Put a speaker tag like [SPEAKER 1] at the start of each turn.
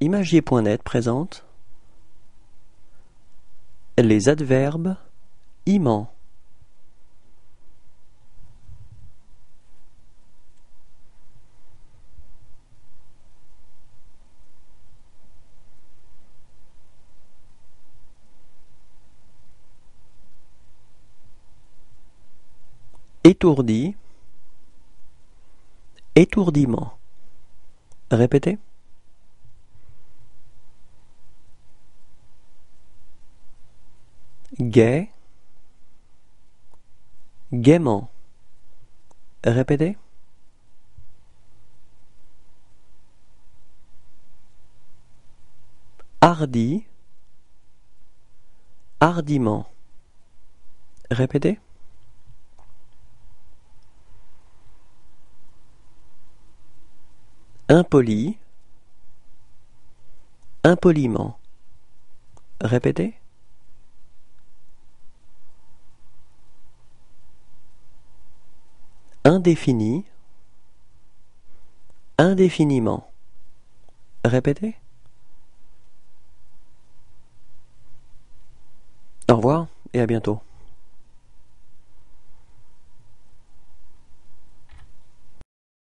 [SPEAKER 1] Imagier.net présente les adverbes immenses. Étourdi, étourdiment. Répétez. Gai, gaiement. Répétez. Hardi, hardiment. Répétez. Impoli, impoliment. Répétez. Indéfini, indéfiniment. Répétez. Au revoir et à bientôt.